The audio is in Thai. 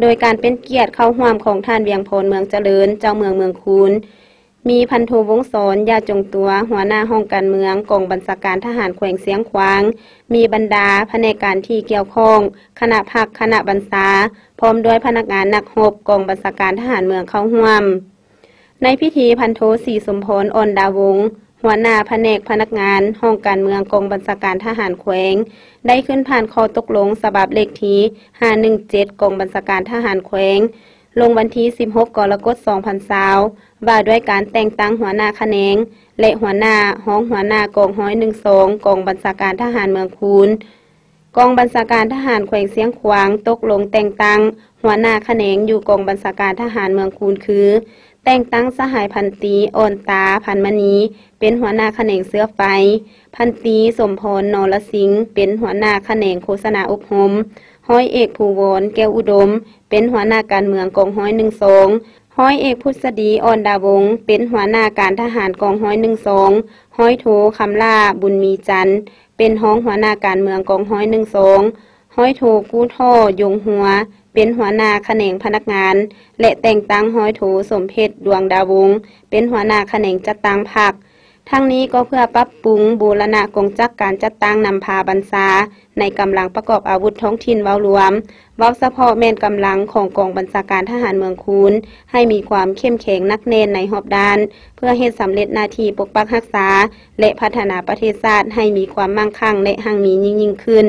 โดยการเป็นเกียรติเข้าห่วมของท่านเวียงพลเมืองเจริญ เจ้าเมืองเมืองคูนมีพันโทวงศรยาจงตัว หัวหน้าห้องการเมืองกองบัญชาการทหารแขวงเสียงขวาง มีบรรดาแผนการที่เกี่ยวข้อง คณะพักคณะบรรษาพร้อมด้วยพนักงานนักรบกองบัญชาการทหารเมืองเข้าห่วม ในพิธีพันโทสีสมพรอ่อนดาวง หัวหน้าแผนกพนักงานห้องการเมืองกองบัญชาการทหารแขวง ได้ขึ้นผ่านข้อตกลงฉบับเลขที่517กองบัญชาการทหารแขวง ลงวันที่ 16 กรกฎาคม 2020ว่าด้วยการแต่งตั้งหัวหน้าคะแนง และหัวหน้าห้องหัวหน้ากองห้อย12กองบัญชาการทหารเมืองคูนกองบัญชาการทหารแขวงเสียงขวางตกลงแต่งตั้ง หัวหน้าคะแนงอยู่กองบัญชาการทหารเมืองคูนคือ แต่งตั้งสหายพันตีอ่อนตาพันมณีเป็นหัวหน้าคะแนงเสื้อไฟ พันตีสมพรนรสิงห์เป็นหัวหน้าคะแนงโฆษณาอบรมห้อยเอกภูวรแก้วอุดม เป็นหัวหน้าการเมืองกองห้อยหนึ่งสองห้อยเอกพุทธดีอ่อนดาวง เป็นหัวหน้าการทหารกองห้อยหนึ่งสองห้อยโทคำล่าบุญมีจันทร์เป็นห้องหัวหน้าการเมืองกองห้อยหนึ่งสอง ห้อยโทกู้ท่อยงหัว เป็นหัวหน้าแขนงพนักงาน และแต่งตั้งห้อยโถสมเพชรดวงดาวง เป็นหัวหน้าแขนงจัดตั้งพักทั้งนี้ก็เพื่อปรับปรุงบูรณะกงจักการจัดตั้งนำพาบรรษา ในกำลังประกอบอาวุธท้องถิ่นเว้ารวม เว้าเฉพาะแม่นกำลังของกองบัญชาการทหารเมืองคูนให้มีความเข้มแข็งนักแน่นในหอบด้าน เพื่อเฮ็ดสำเร็จหน้าที่ปกปักรักษา และพัฒนาประเทศชาติให้มีความมั่งคั่งและหังมียิ่งยิ่งขึ้น